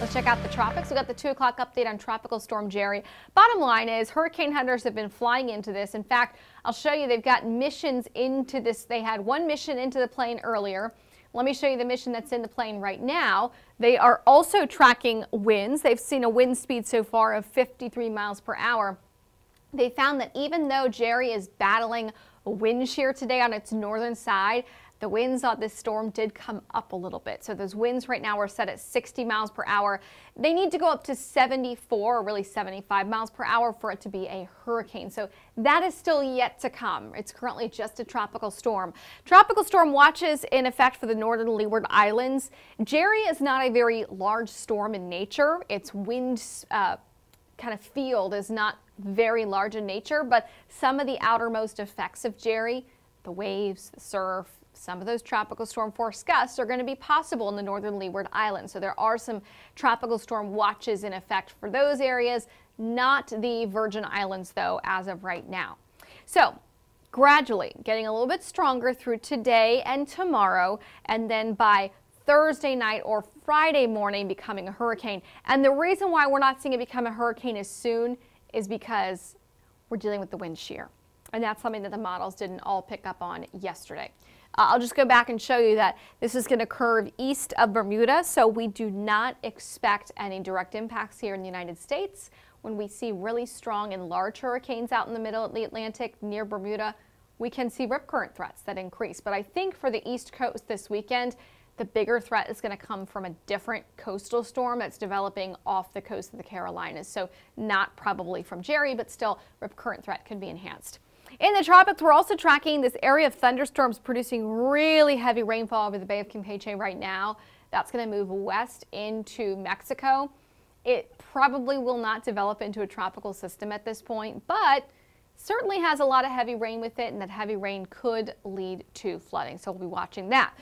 Let's check out the tropics. We got the 2 o'clock update on Tropical Storm Jerry. Bottom line is hurricane hunters have been flying into this. In fact, I'll show you they've got missions into this. They had one mission into the plane earlier. Let me show you the mission that's in the plane right now. They are also tracking winds. They've seen a wind speed so far of 53 miles per hour. They found that even though Jerry is battling wind shear today on its northern side, the winds on this storm did come up a little bit. So those winds right now are set at 60 miles per hour. They need to go up to 74 or really 75 miles per hour for it to be a hurricane. So that is still yet to come. It's currently just a tropical storm. Tropical storm watches in effect for the northern Leeward Islands. Jerry is not a very large storm in nature. Its wind uh, kind of field is not very large in nature, but some of the outermost effects of Jerry, the waves, the surf, some of those tropical storm force gusts are going to be possible in the northern Leeward Islands. So there are some tropical storm watches in effect for those areas, not the Virgin Islands though as of right now. So gradually getting a little bit stronger through today and tomorrow and then by Thursday night or Friday morning becoming a hurricane. And the reason why we're not seeing it become a hurricane as soon is because we're dealing with the wind shear. And that's something that the models didn't all pick up on yesterday. I'll just go back and show you that this is going to curve east of Bermuda, so we do not expect any direct impacts here in the United States. When we see really strong and large hurricanes out in the middle of the Atlantic near Bermuda, we can see rip current threats that increase. But I think for the East Coast this weekend, the bigger threat is going to come from a different coastal storm that's developing off the coast of the Carolinas. So not probably from Jerry, but still rip current threat could be enhanced. In the tropics, we're also tracking this area of thunderstorms producing really heavy rainfall over the Bay of Campeche right now. That's going to move west into Mexico. It probably will not develop into a tropical system at this point, but certainly has a lot of heavy rain with it, and that heavy rain could lead to flooding. So we'll be watching that.